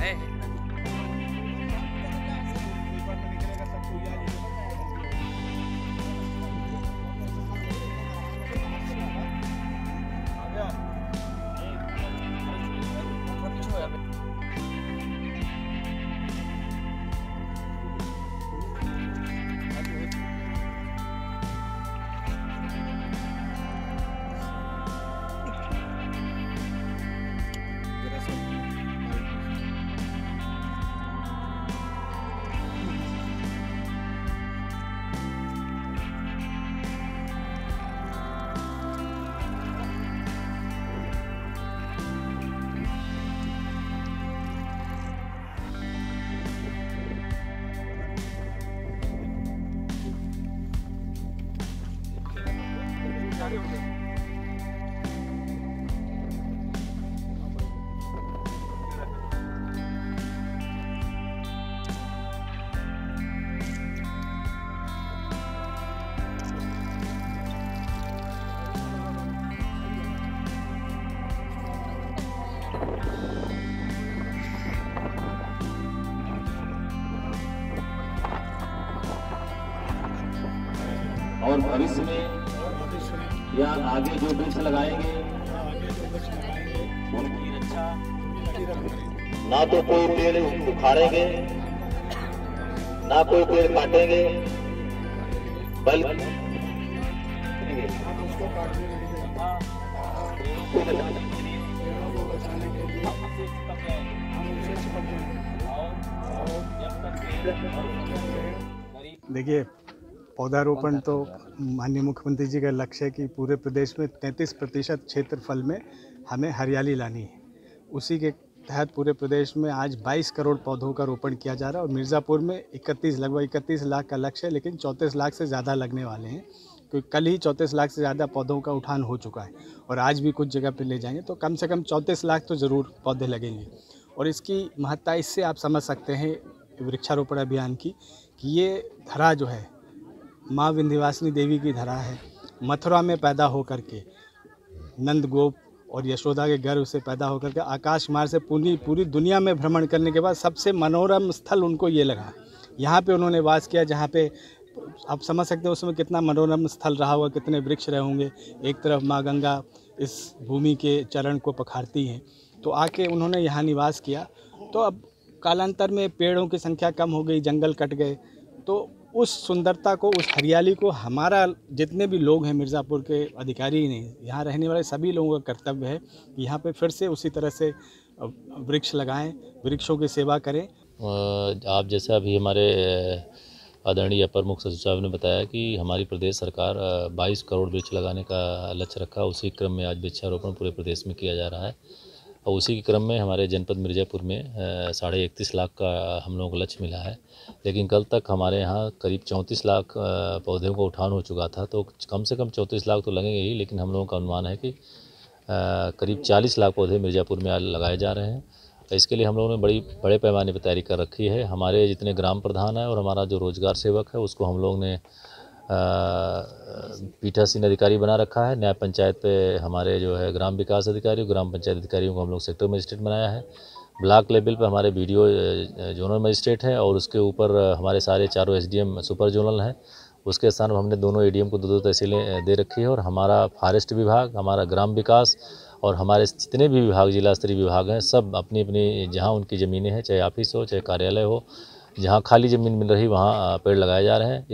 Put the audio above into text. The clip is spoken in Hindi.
哎。और भविष्य में या आगे जो वृक्ष लगाएँगे। उनकी रक्षा ना तो कोई पेड़ उखाड़ेंगे ना कोई पेड़ काटेंगे बल्कि देखिए पौधारोपण तो माननीय मुख्यमंत्री जी का लक्ष्य है कि पूरे प्रदेश में 33 प्रतिशत क्षेत्रफल में हमें हरियाली लानी है। उसी के तहत पूरे प्रदेश में आज 22 करोड़ पौधों का रोपण किया जा रहा है और मिर्ज़ापुर में 31 लगभग 31 लाख का लक्ष्य है लेकिन 34 लाख से ज़्यादा लगने वाले हैं क्योंकि कल ही 34 लाख से ज़्यादा पौधों का उठान हो चुका है और आज भी कुछ जगह पर ले जाएँगे तो कम से कम 34 लाख तो ज़रूर पौधे लगेंगे। और इसकी महत्ता इससे आप समझ सकते हैं वृक्षारोपण अभियान की कि ये धरा जो है माँ विंध्यवासिनी देवी की धरा है। मथुरा में पैदा होकर के, नंद गोप और यशोदा के गर्भ से पैदा होकर के आकाश मार्ग से पूरी पूरी दुनिया में भ्रमण करने के बाद सबसे मनोरम स्थल उनको ये लगा। यहाँ पे उन्होंने वास किया जहाँ पे आप समझ सकते हैं उसमें कितना मनोरम स्थल रहा होगा, कितने वृक्ष रहे होंगे। एक तरफ़ माँ गंगा इस भूमि के चरण को पखारती हैं। तो आके उन्होंने यहाँ निवास किया। तो अब कालांतर में पेड़ों की संख्या कम हो गई, जंगल कट गए। तो उस सुंदरता को, उस हरियाली को हमारा जितने भी लोग हैं मिर्ज़ापुर के अधिकारी नहीं, यहाँ रहने वाले सभी लोगों का कर्तव्य है कि यहाँ पे फिर से उसी तरह से वृक्ष लगाएँ, वृक्षों की सेवा करें। आप जैसे अभी हमारे आदरणीय अपर मुख्य सचिव साहब ने बताया कि हमारी प्रदेश सरकार 22 करोड़ वृक्ष लगाने का लक्ष्य रखा, उसी क्रम में आज वृक्षारोपण पूरे प्रदेश में किया जा रहा है। और उसी के क्रम में हमारे जनपद मिर्ज़ापुर में साढ़े इकतीस लाख का हम लोगों को लक्ष्य मिला है। लेकिन कल तक हमारे यहाँ करीब चौंतीस लाख पौधों का उठान हो चुका था तो कम से कम चौंतीस लाख तो लगेंगे ही, लेकिन हम लोगों का अनुमान है कि करीब चालीस लाख पौधे मिर्ज़ापुर में लगाए जा रहे हैं। इसके लिए हम लोगों ने बड़ी, बड़े पैमाने पर तैयारी कर रखी है। हमारे जितने ग्राम प्रधान हैं और हमारा जो रोज़गार सेवक है, उसको हम लोग ने पीठासीन अधिकारी बना रखा है। न्याय पंचायत पे हमारे जो है ग्राम विकास अधिकारी ग्राम पंचायत अधिकारियों को हम लोग सेक्टर मजिस्ट्रेट बनाया है। ब्लॉक लेवल पे हमारे बी जोनल मजिस्ट्रेट हैं और उसके ऊपर हमारे सारे चारों एसडीएम सुपर जोनल हैं। उसके स्थान पर हमने दोनों एडीएम को दो दो तहसीलें दे रखी है और हमारा फॉरेस्ट विभाग, हमारा ग्राम विकास और हमारे जितने भी विभाग, जिला स्तरीय विभाग हैं, सब अपनी अपनी जहाँ उनकी ज़मीनें हैं, चाहे ऑफ़िस हो, चाहे कार्यालय हो, जहाँ खाली ज़मीन मिल रही, वहाँ पेड़ लगाए जा रहे हैं।